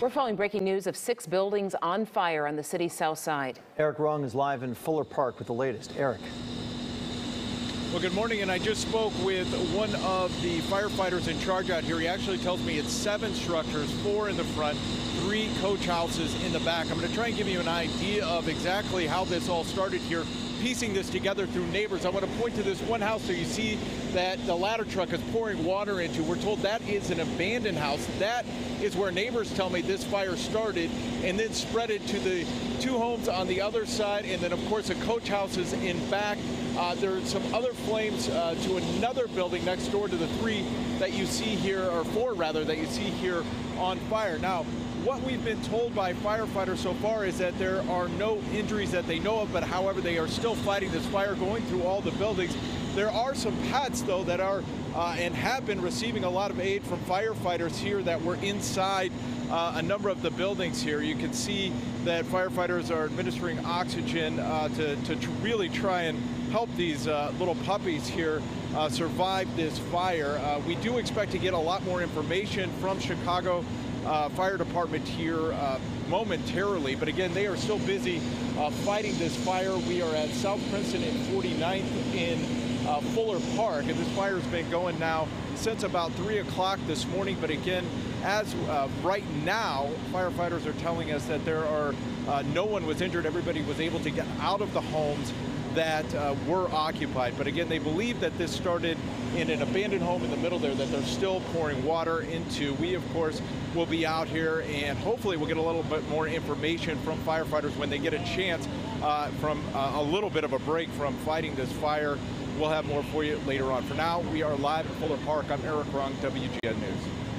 We're following breaking news of six buildings on fire on the city's south side. Erik Runge is live in Fuller Park with the latest. Erik. Well, good morning, and I just spoke with one of the firefighters in charge out here. He actually tells me it's seven structures, four in the front, three coach houses in the back. I'm going to try and give you an idea of exactly how this all started here piecing this together through neighbors. I want to point to this one house so you see that the ladder truck is pouring water into. We're told that is an abandoned house. That is where neighbors tell me this fire started and then spread it to the two homes on the other side and then of course the coach houses in back. Uh, there are some other flames uh, to another building next door to the three that you see here, or four rather, that you see here on fire. Now, what we've been told by firefighters so far is that there are no injuries that they know of, but however, they are still fighting this fire going through all the buildings. There are some pets, though, that are uh, and have been receiving a lot of aid from firefighters here that were inside uh, a number of the buildings here. You can see that firefighters are administering oxygen uh, to, to tr really try and help these uh, little puppies here uh, survive this fire. Uh, we do expect to get a lot more information from Chicago uh, Fire Department here uh, momentarily, but again, they are still busy uh, fighting this fire. We are at South Princeton and 49th in uh, Fuller Park, and this fire has been going now since about 3 o'clock this morning, but again, as uh, right now, firefighters are telling us that there are uh, no one was injured. Everybody was able to get out of the homes that uh, were occupied. But again, they believe that this started in an abandoned home in the middle there that they're still pouring water into. We, of course, will be out here and hopefully we'll get a little bit more information from firefighters when they get a chance uh, from uh, a little bit of a break from fighting this fire. We'll have more for you later on. For now, we are live at Fuller Park. I'm Erik Runge, WGN News.